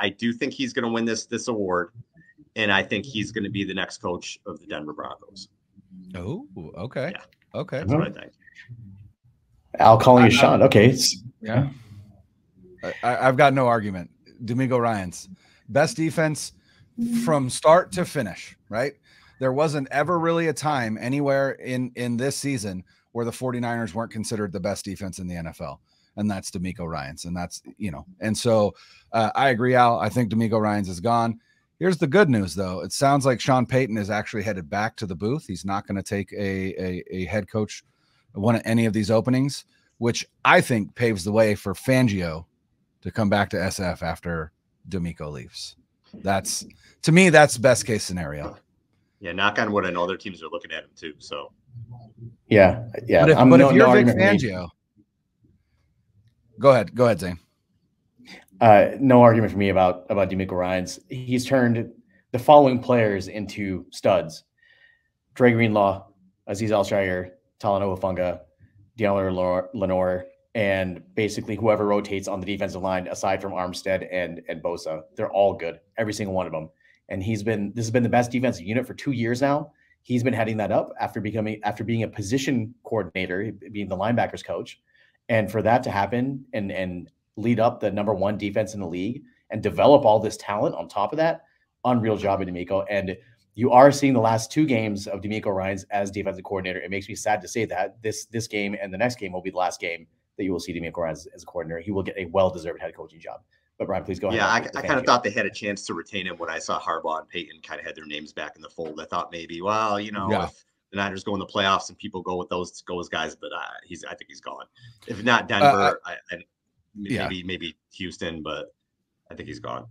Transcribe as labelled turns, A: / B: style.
A: I do think he's going to win this this award, and I think he's going to be the next coach of the Denver Broncos.
B: Oh, okay, yeah. okay,
A: that's mm-hmm. what I think.
C: Al calling you Sean. Okay,
B: yeah. I, have got no argument. DeMeco Ryans, best defense from start to finish. Right, there wasn't ever really a time anywhere in in this season where the 49ers weren't considered the best defense in the NFL and that's DeMeco Ryans. And that's, you know, and so uh, I agree, Al. I think DeMeco Ryans is gone. Here's the good news, though. It sounds like Sean Payton is actually headed back to the booth. He's not going to take a, a, a, head coach one of any of these openings, which I think paves the way for Fangio to come back to SF after DeMeco leaves. That's to me, that's best case scenario.
A: Yeah, knock on wood. I know other teams are looking at him too. So,
C: yeah, yeah.
B: But if, but no, if you're no Vic Fangio, Go ahead. Go ahead, Zane.
C: Uh, no argument for me about about DeMeco Ryans. He's turned the following players into studs: Dre Greenlaw, Aziz Al-Shaair, Talanoa Hufanga, Deommodore Lenoir, and basically whoever rotates on the defensive line aside from Armstead and and Bosa. They're all good, every single one of them. And he's been this has been the best defensive unit for two years now. He's been heading that up after becoming after being a position coordinator, being the linebackers coach. And for that to happen and and lead up the number one defense in the league and develop all this talent on top of that, unreal job in DeMeco. And you are seeing the last two games of DeMeco Ryans as defensive coordinator. It makes me sad to say that this this game and the next game will be the last game that you will see DeMeco Ryans as a coordinator. He will get a well-deserved head coaching job. But Brian, please go ahead.
A: Yeah, I, I kind of thought they had a chance to retain him when I saw Harbaugh and Payton kind of had their names back in the fold. I thought maybe, well, you know, yeah. if the Niners go in the playoffs and people go with those guys, but uh, he's I think he's gone. If not Denver, uh, I, I, maybe yeah. maybe Houston, but I think he's gone.